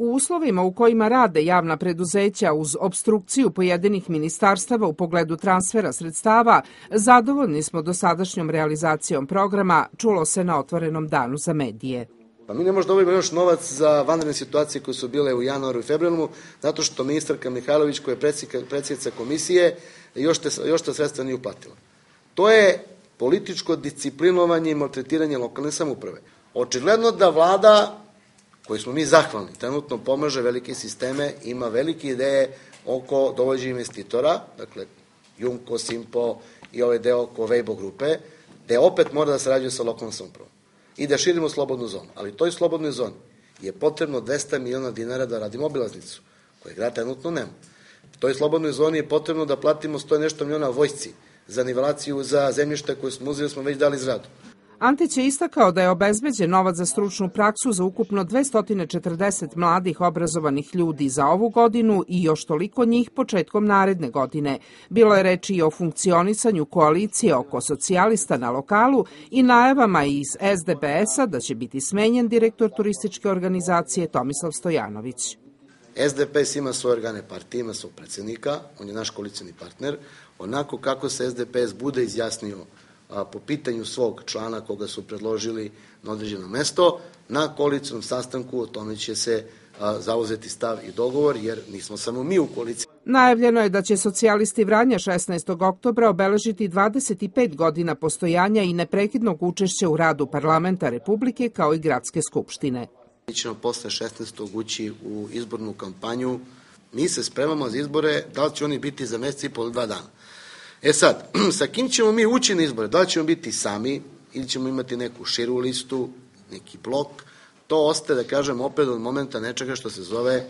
U uslovima u kojima rade javna preduzeća uz obstrukciju pojedinih ministarstava u pogledu transfera sredstava, zadovoljni smo dosadašnjom realizacijom programa, čulo se na otvorenom danu za medije. Pa mi ne možemo dobiti još novac za vanredne situacije koje su bile u januaru i februaru, zato što ministarka Mihajlović, koja je predsjednica komisije, još te, još te sredstva nije uplatila. To je političko disciplinovanje i maltretiranje lokalne samuprave. Očigledno da vlada, koju smo mi zahvalni, trenutno pomaže velike sisteme, ima velike ideje oko dovođenja investitora, dakle Junko, Simpo i ovaj deo oko Weibo grupe, gde opet mora da se rađuje sa lokalnom samupravom i da širimo slobodnu zonu. Ali toj slobodnoj zoni je potrebno 200 miliona dinara da radimo obilaznicu, koje grad trenutno nema. Toj slobodnoj zoni je potrebno da platimo 100 nešto miliona vojsci za nivelaciju za zemljište koje smo uzeli, smo već dali zradu. Antić je istakao da je obezbeđen novac za stručnu praksu za ukupno 240 mladih obrazovanih ljudi za ovu godinu i još toliko njih početkom naredne godine. Bilo je reči i o funkcionisanju koalicije oko socijalista na lokalu i najavama iz SDPS-a da će biti smenjen direktor turističke organizacije Tomislav Stojanović. SDPS ima svoje organe partije, ima svog predsednika, on je naš koalicijani partner, onako kako se SDPS bude izjasnio a, po pitanju svog člana koga su predložili na određeno mesto, na koalicijnom sastanku o tome će se a, zauzeti stav i dogovor, jer nismo samo mi u koaliciji. Najavljeno je da će socijalisti Vranja 16. oktobra obeležiti 25 godina postojanja i neprekidnog učešća u radu parlamenta Republike kao i gradske skupštine. Mi ćemo posle 16. ući u izbornu kampanju. Mi se spremamo za izbore, da li će oni biti za mesec i pol dva dana. E sad, sa kim ćemo mi ući na izbore? Da li ćemo biti sami ili ćemo imati neku širu listu, neki blok? To ostaje, da kažem, opet od momenta nečega što se zove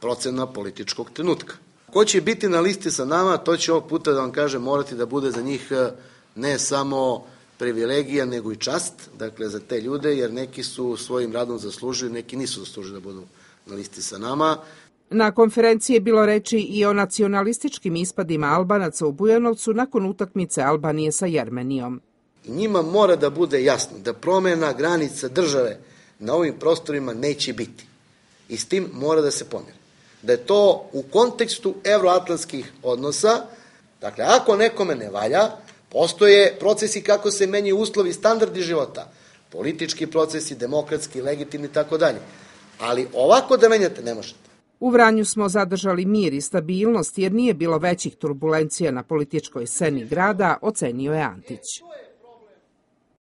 procena političkog trenutka. Ko će biti na listi sa nama, to će ovog puta, da vam kažem, morati da bude za njih eh, ne samo privilegija, nego i čast, dakle, za te ljude, jer neki su svojim radom zaslužili, neki nisu zaslužili da budu na listi sa nama. Na konferenciji je bilo reči i o nacionalističkim ispadima Albanaca u Bujanovcu nakon utakmice Albanije sa Jermenijom. Njima mora da bude jasno da promena granica države na ovim prostorima neće biti. I s tim mora da se pomeri. Da je to u kontekstu evroatlantskih odnosa, dakle, ako nekome ne valja, postoje procesi kako se menjaju uslovi, standardi života, politički procesi, demokratski, legitimni i tako dalje. Ali ovako da menjate ne možete. U Vranju smo zadržali mir i stabilnost jer nije bilo većih turbulencija na političkoj sceni grada, ocenio je Antić.